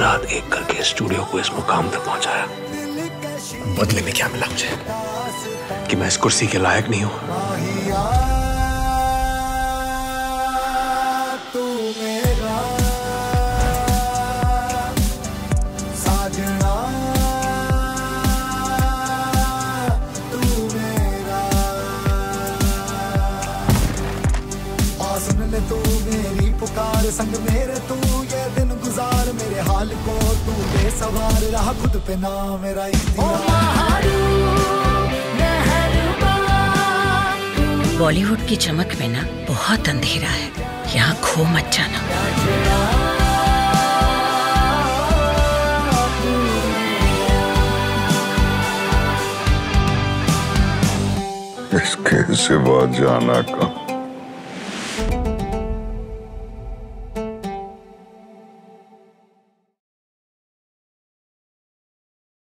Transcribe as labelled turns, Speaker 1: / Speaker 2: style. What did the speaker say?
Speaker 1: के स्टूडियो को इस मुकाम तक पहुँचाया। बदले में क्या मिला मुझे? कि मैं इस कुर्सी के लायक नहीं हूँ।
Speaker 2: संग मेरे तू, ये दिन तू बेसवार रहा खुद पे ना मेरा
Speaker 3: बॉलीवुड की चमक में ना बहुत अंधेरा है। यहाँ खो मत जाना।
Speaker 4: इसके सिवा जाना कहाँ